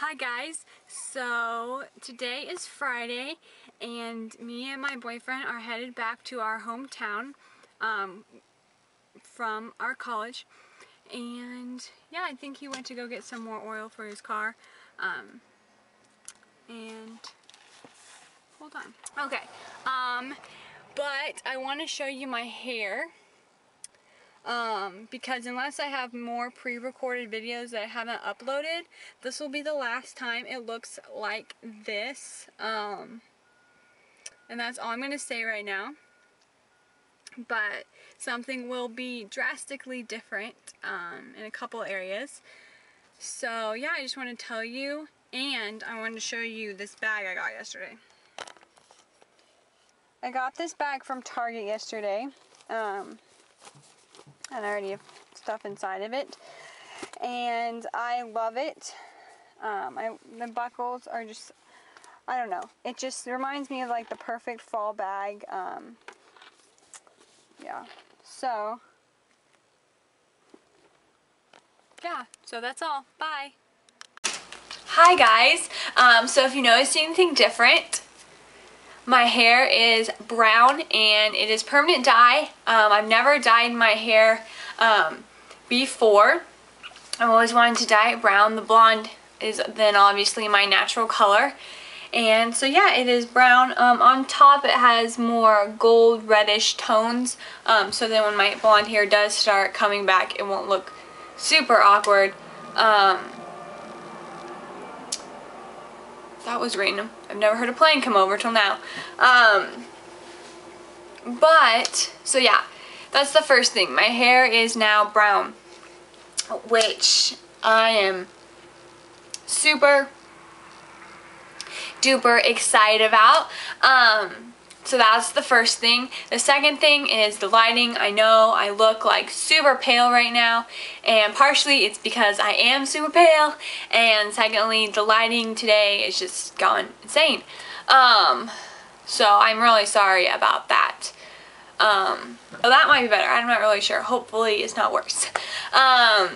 Hi guys, so today is Friday and me and my boyfriend are headed back to our hometown um, from our college. And yeah I think he went to go get some more oil for his car. Um, and hold on. Okay um, but I want to show you my hair um, because unless I have more pre-recorded videos that I haven't uploaded, this will be the last time it looks like this. Um, and that's all I'm going to say right now. But something will be drastically different um, in a couple areas. So yeah, I just want to tell you and I wanted to show you this bag I got yesterday. I got this bag from Target yesterday. Um, and I already have stuff inside of it. And I love it. Um, I, the buckles are just, I don't know. It just reminds me of like the perfect fall bag. Um, yeah. So, yeah. So that's all. Bye. Hi guys. Um, so if you notice anything different, my hair is brown and it is permanent dye. Um, I've never dyed my hair um, before. I've always wanted to dye it brown. The blonde is then obviously my natural color. And so yeah, it is brown. Um, on top it has more gold reddish tones. Um, so then when my blonde hair does start coming back, it won't look super awkward. Um, that was random. I've never heard a plane come over till now. Um, but, so yeah, that's the first thing. My hair is now brown, which I am super duper excited about. Um, so that's the first thing. The second thing is the lighting. I know I look like super pale right now and partially it's because I am super pale and secondly the lighting today is just gone insane. Um, so I'm really sorry about that. Um, well that might be better. I'm not really sure. Hopefully it's not worse. Um,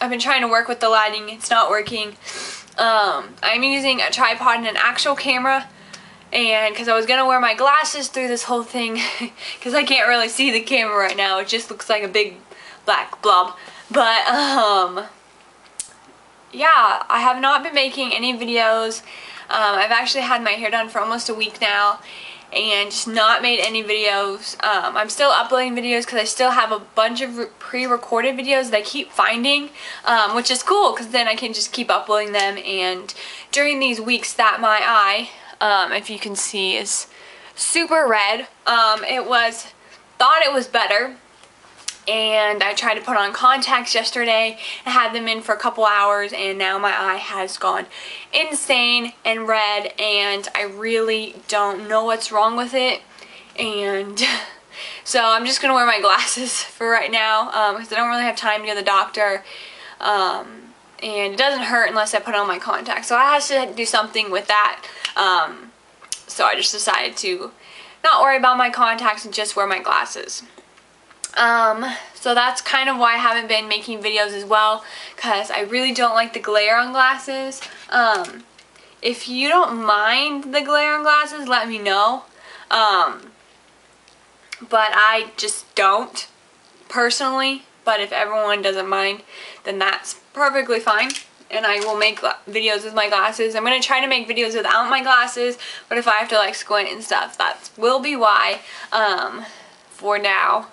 I've been trying to work with the lighting. It's not working. Um, I'm using a tripod and an actual camera and because I was gonna wear my glasses through this whole thing because I can't really see the camera right now it just looks like a big black blob. But um yeah I have not been making any videos. Um, I've actually had my hair done for almost a week now and just not made any videos. Um, I'm still uploading videos because I still have a bunch of pre-recorded videos that I keep finding, um, which is cool because then I can just keep uploading them. And during these weeks that my eye um, if you can see, is super red. Um, it was, thought it was better, and I tried to put on contacts yesterday and had them in for a couple hours and now my eye has gone insane and red and I really don't know what's wrong with it and so I'm just gonna wear my glasses for right now because um, I don't really have time to go to the doctor um, and it doesn't hurt unless I put on my contacts so I have to do something with that um, so I just decided to not worry about my contacts and just wear my glasses. Um, so that's kind of why I haven't been making videos as well because I really don't like the glare on glasses. Um, if you don't mind the glare on glasses, let me know. Um, but I just don't personally. But if everyone doesn't mind, then that's perfectly fine and I will make videos with my glasses. I'm going to try to make videos without my glasses, but if I have to like squint and stuff, that will be why um, for now.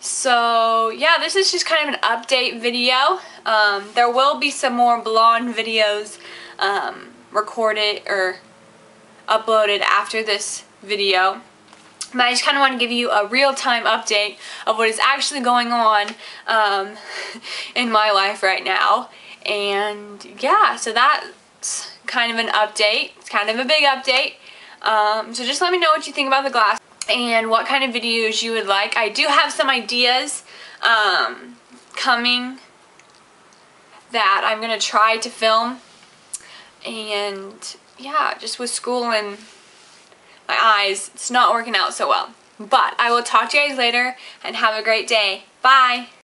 So yeah, this is just kind of an update video. Um, there will be some more blonde videos um, recorded or uploaded after this video. But I just kind of want to give you a real-time update of what is actually going on um, in my life right now. And yeah, so that's kind of an update. It's kind of a big update. Um, so just let me know what you think about the glass and what kind of videos you would like. I do have some ideas um, coming that I'm going to try to film. And yeah, just with school and my eyes, it's not working out so well. But I will talk to you guys later and have a great day. Bye!